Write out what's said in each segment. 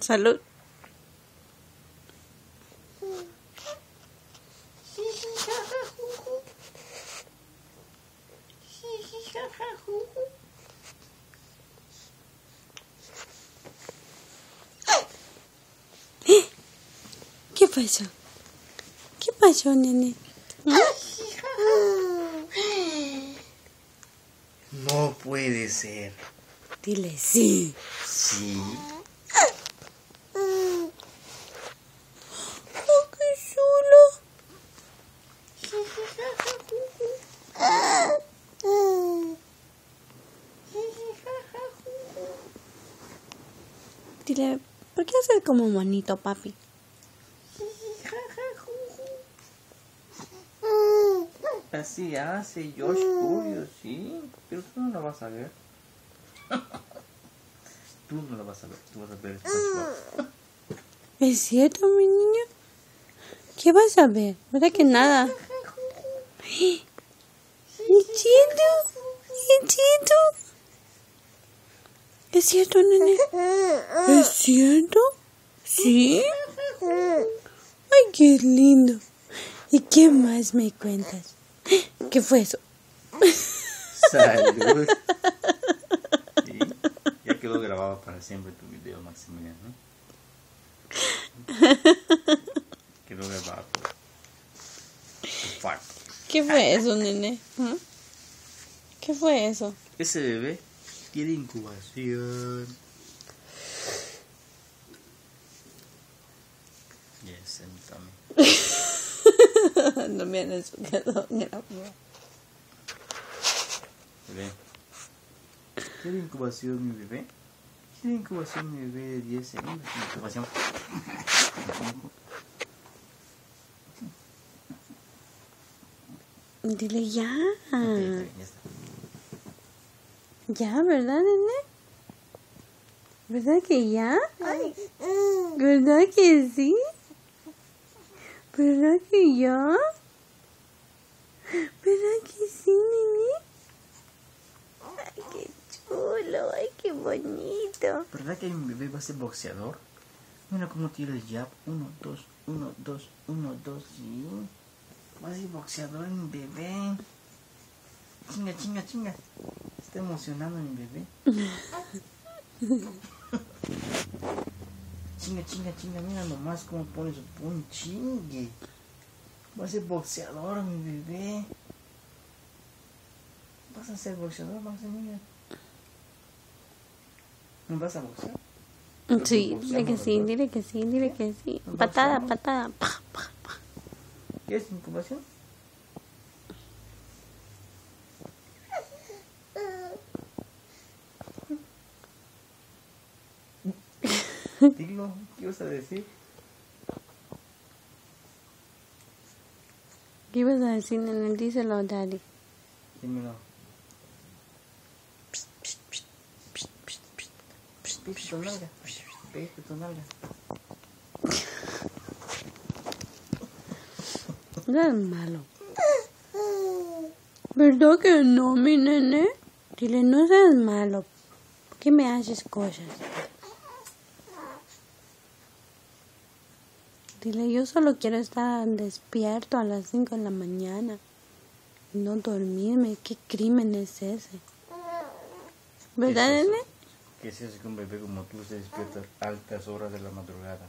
Salud. ¿Qué pasó? ¿Qué pasó, nene? No puede ser. Dile sí. Sí. Oh, qué chulo. Dile, ¿por qué haces como monito, papi? Así hace Josh Studio, sí. Pero tú no lo vas a ver. tú no lo vas a ver. Tú vas a ver SpongeBob. ¿Es cierto, mi niño? ¿Qué vas a ver? ¿Verdad que nada? ¿Es cierto? ¿Es cierto, nene? ¿Es cierto? ¿Sí? Ay, qué lindo. ¿Y qué más me cuentas? ¿Qué fue eso? Salud. Sí. Ya quedó grabado para siempre tu video, Maximiliano. Quedó grabado. Fuck. ¿Qué fue eso, nene? ¿Mm? ¿Qué fue eso? Ese bebé tiene incubación. Yes, and también. no me han explicado ni la Bebé. ¿Quiere incubación mi bebé? ¿Quiere incubación mi bebé de 10 segundos? Incubación. Dile ya. Ok, está bien, ya está. Ya, ¿verdad, nene? ¿Verdad que ya? ¿Verdad que sí? ¿Verdad que ya? ¿Verdad que sí, nene? Ay, qué chulo, ay, qué bonito. ¿Verdad que mi bebé va a ser boxeador? Mira cómo tira el jab. 1, 2, 1, 2, 1, 2, sí. Va a ser boxeador mi bebé. Chinga, chinga, chinga. Está emocionando mi bebé. chinga, chinga, chinga. Mira nomás cómo pone su puño. Chingue. Va a ser boxeador mi bebé. ¿Vas a ser boxeador, Maximiliano? ¿No vas a boxear? Sí, dile que sí, dile que sí, dile que sí. Patada, patada. Pa, pa, pa. ¿Quieres incubación? Dilo, ¿qué ibas a decir? ¿Qué ibas a decir, nene? Díselo, daddy. Dímelo. Pídete tu nalga. Pídete tu nalga. No es malo. ¿Verdad que no, mi nene? Dile, no seas malo. ¿Por qué me haces cosas? Dile, yo solo quiero estar despierto a las 5 de la mañana. Y no dormirme. ¿Qué crimen es ese? ¿Verdad, ¿Qué nene? Que si hace que un bebé como tú se despierta a altas horas de la madrugada.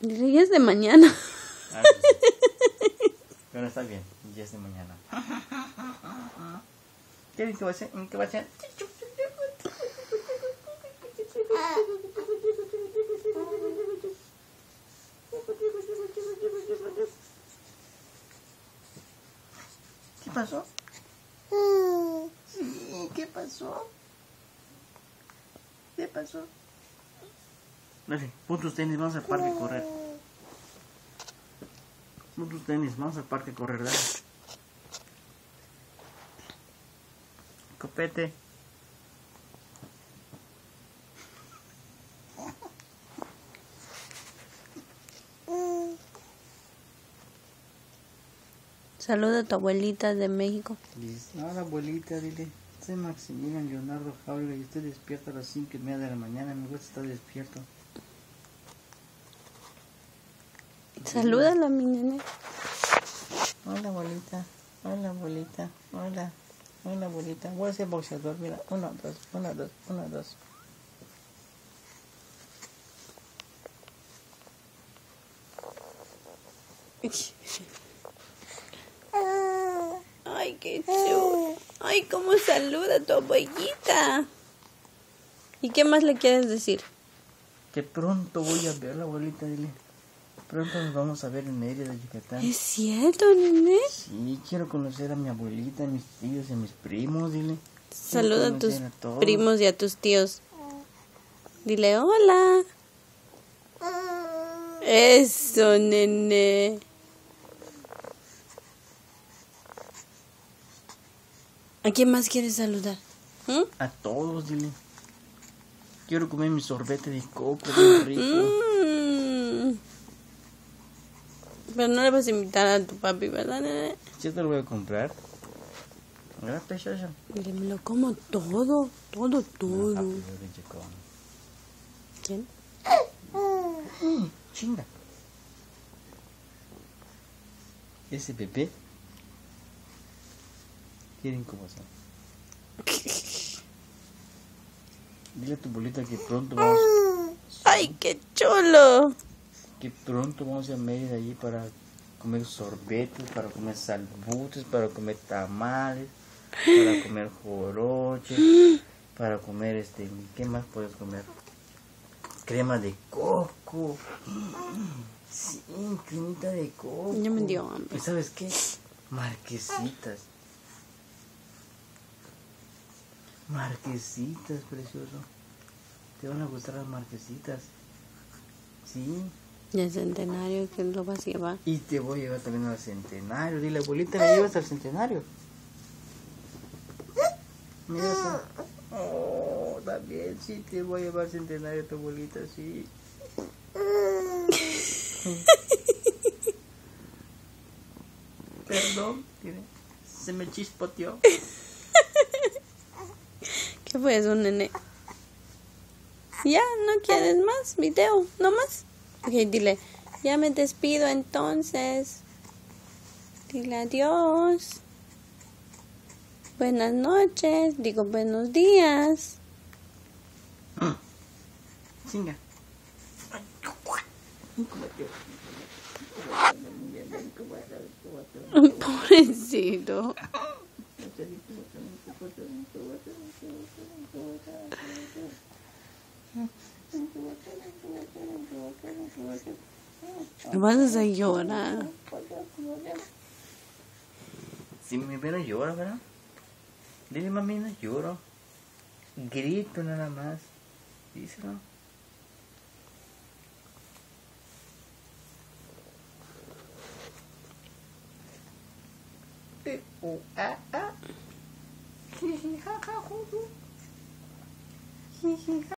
¿no? Dile, ya es de mañana. Ah, sí. Pero está bien, ya es de mañana. ¿Qué incubación? ¿Incubación? ¿Qué pasó? Sí, ¿qué pasó? ¿Qué pasó? Dale, pon tus tenis, vamos al parque a correr. Pon tus tenis, vamos al parque a correr, dale. Copete. Saluda a tu abuelita de México. Dice, no, la abuelita, dile. Soy Maximilian Leonardo Jaula y estoy despierto a las 5 y media de la mañana. Me gusta estar despierto. Salúdalo, mi nene. Hola, abuelita. Hola, abuelita. Hola. Hola, abuelita. Voy a ser boxeador. Mira, uno, dos, uno, dos, uno, dos. Ay, qué chulo. Ay, cómo saluda a tu abuelita. ¿Y qué más le quieres decir? Que pronto voy a ver a la abuelita, dile. Pronto nos vamos a ver en Mérida, Yucatán. ¿Es cierto, nene? Sí, quiero conocer a mi abuelita, a mis tíos y a mis primos, dile. Saluda a tus a primos y a tus tíos. Dile hola. Eso, nene. ¿A quién más quieres saludar? ¿Mm? A todos, dile. Quiero comer mi sorbete de coco, bien rico. Mm. Pero no le vas a invitar a tu papi, ¿verdad, nene? Yo te lo voy a comprar. Preciosa. Dile, me lo como todo, todo, todo. Leche con- ¿Quién? Mm, Chinga. Ese bebé. Quieren como son. Dile a tu bolita que pronto vamos, ¡Ay, qué chulo! que pronto vamos a Mérida allí para comer sorbetes, para comer salbutes, para comer tamales, para comer joroches, para comer este, ¿qué más puedes comer? Crema de coco. Sí, cremita de coco. Ya me dio hambre. ¿Y sabes qué? Marquesitas. Marquesitas, precioso. Te van a gustar las marquesitas. Sí. Y el centenario que lo vas a llevar. Y te voy a llevar también al centenario. Dile, abuelita, ¿me llevas al centenario? ¿Me llevas a- Oh, también, sí, te voy a llevar al centenario, tu abuelita, sí. Perdón, se me chispoteó. ¿Qué fue eso, nene? Ya, ¿no quieres más video? ¿No más? Ok, dile, ya me despido entonces. Dile adiós. Buenas noches, digo buenos días. Chinga. Pobrecito. Vas a llorar. Si me viera llora, ¿verdad? Dile, mami, no lloro. Grito nada más. Díselo. Eh, 嘻嘻哈哈呼呼嘻嘻哈